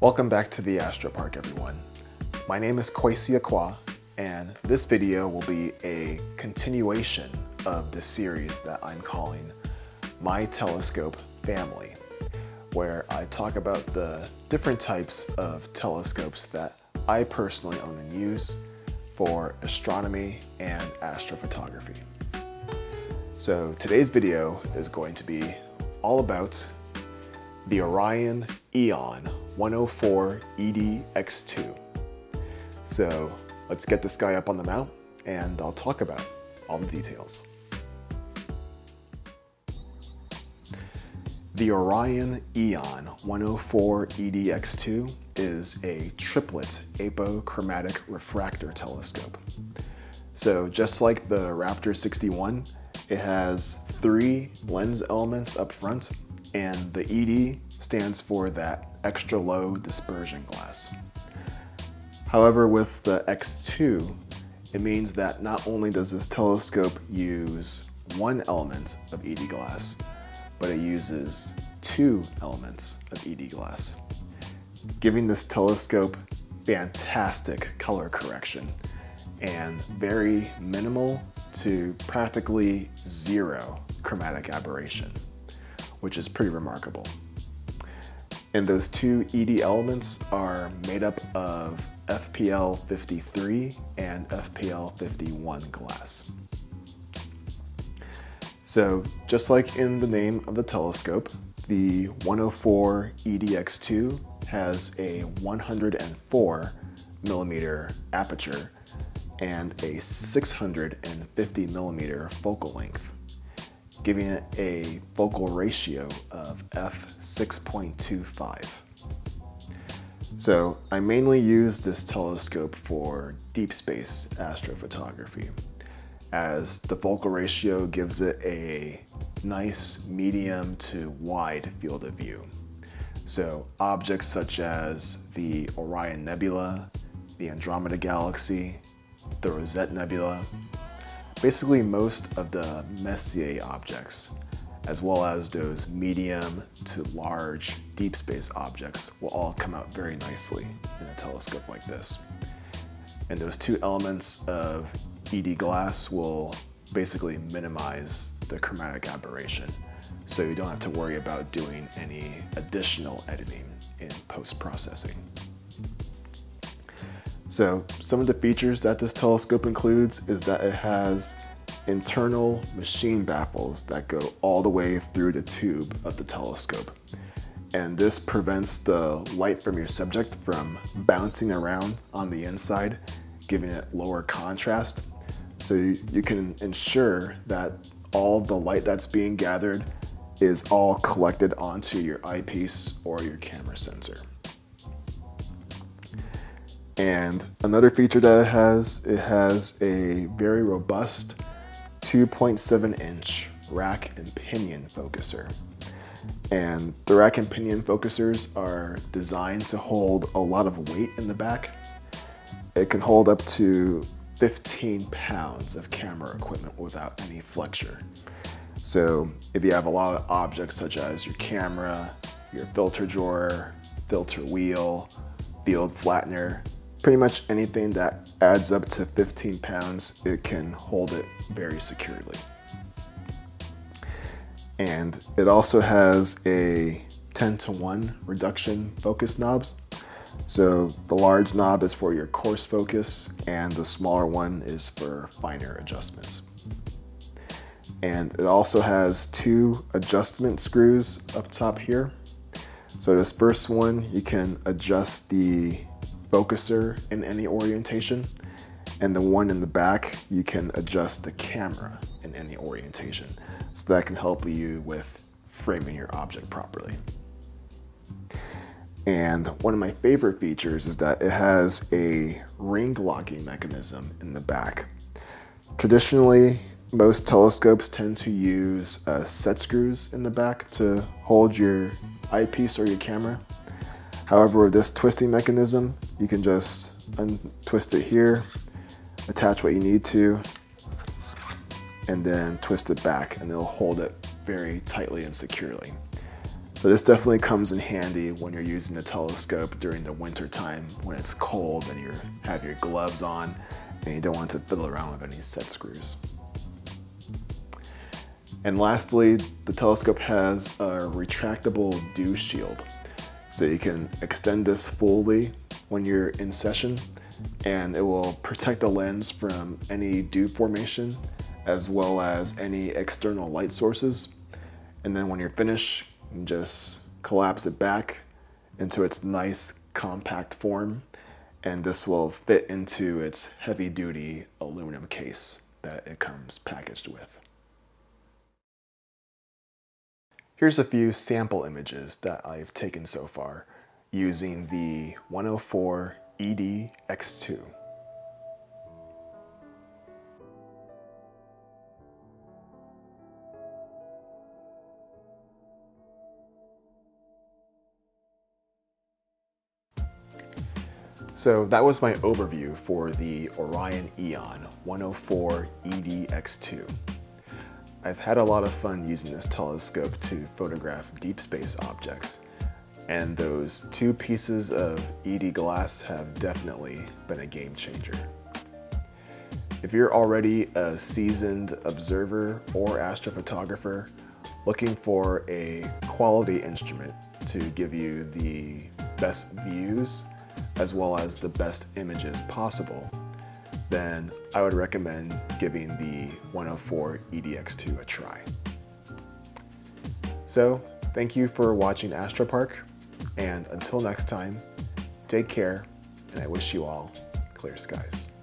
Welcome back to the Astro Park, everyone. My name is Kwesi Akwa, and this video will be a continuation of the series that I'm calling My Telescope Family, where I talk about the different types of telescopes that I personally own and use for astronomy and astrophotography. So today's video is going to be all about the Orion Eon 104 EDX2. So let's get this guy up on the mount and I'll talk about all the details. The Orion Eon 104 EDX2 is a triplet apochromatic refractor telescope. So just like the Raptor 61, it has three lens elements up front and the ED stands for that extra low dispersion glass. However, with the X2, it means that not only does this telescope use one element of ED glass, but it uses two elements of ED glass, giving this telescope fantastic color correction and very minimal to practically zero chromatic aberration, which is pretty remarkable. And those two ED elements are made up of FPL 53 and FPL 51 glass. So just like in the name of the telescope, the 104 EDX2 has a 104 millimeter aperture and a 650 millimeter focal length, giving it a focal ratio of f6.25. So I mainly use this telescope for deep space astrophotography as the focal ratio gives it a nice medium to wide field of view. So objects such as the Orion Nebula, the Andromeda Galaxy, the Rosette Nebula, basically most of the Messier objects, as well as those medium to large deep space objects will all come out very nicely in a telescope like this. And those two elements of ED glass will basically minimize the chromatic aberration. So you don't have to worry about doing any additional editing in post-processing. So some of the features that this telescope includes is that it has internal machine baffles that go all the way through the tube of the telescope. And this prevents the light from your subject from bouncing around on the inside, giving it lower contrast so you, you can ensure that all the light that's being gathered is all collected onto your eyepiece or your camera sensor. And another feature that it has, it has a very robust 2.7 inch rack and pinion focuser. And the rack and pinion focusers are designed to hold a lot of weight in the back. It can hold up to 15 pounds of camera equipment without any flexure. So if you have a lot of objects such as your camera, your filter drawer, filter wheel, field flattener, pretty much anything that adds up to 15 pounds, it can hold it very securely. And it also has a 10 to 1 reduction focus knobs. So the large knob is for your coarse focus and the smaller one is for finer adjustments. And it also has two adjustment screws up top here. So this first one, you can adjust the focuser in any orientation. And the one in the back, you can adjust the camera in any orientation. So that can help you with framing your object properly. And one of my favorite features is that it has a ring locking mechanism in the back. Traditionally, most telescopes tend to use uh, set screws in the back to hold your eyepiece or your camera. However, with this twisting mechanism, you can just untwist it here, attach what you need to, and then twist it back and it'll hold it very tightly and securely. So this definitely comes in handy when you're using a telescope during the winter time when it's cold and you have your gloves on and you don't want to fiddle around with any set screws. And lastly, the telescope has a retractable dew shield. So you can extend this fully when you're in session and it will protect the lens from any dew formation as well as any external light sources. And then when you're finished, you just collapse it back into its nice compact form and this will fit into its heavy duty aluminum case that it comes packaged with. Here's a few sample images that I've taken so far using the 104 ED X2. So that was my overview for the Orion Eon 104 EDX2. I've had a lot of fun using this telescope to photograph deep space objects, and those two pieces of ED glass have definitely been a game changer. If you're already a seasoned observer or astrophotographer looking for a quality instrument to give you the best views as well as the best images possible, then I would recommend giving the 104 EDX2 a try. So, thank you for watching Astropark, and until next time, take care, and I wish you all clear skies.